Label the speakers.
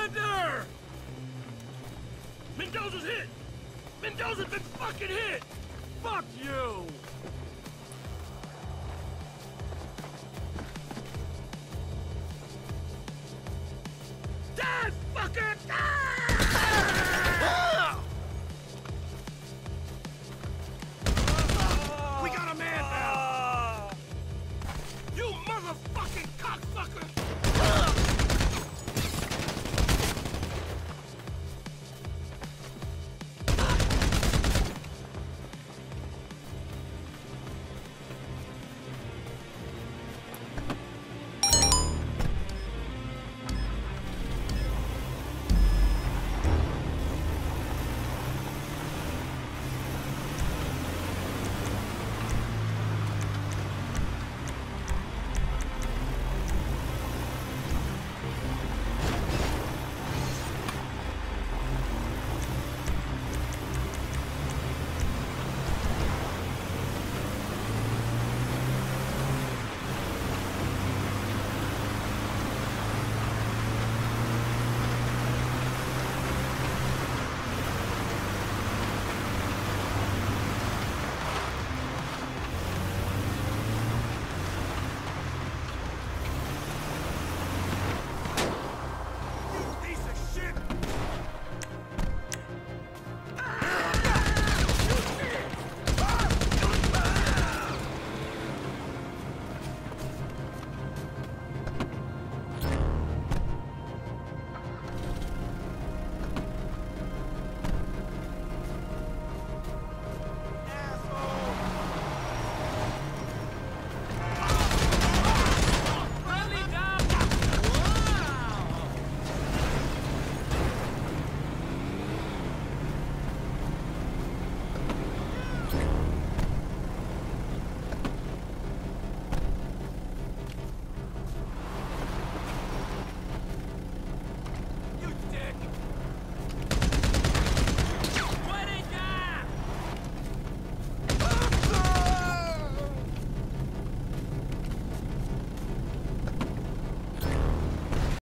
Speaker 1: Surrender! Mendoza's hit! Mendoza's been fucking hit! Fuck you!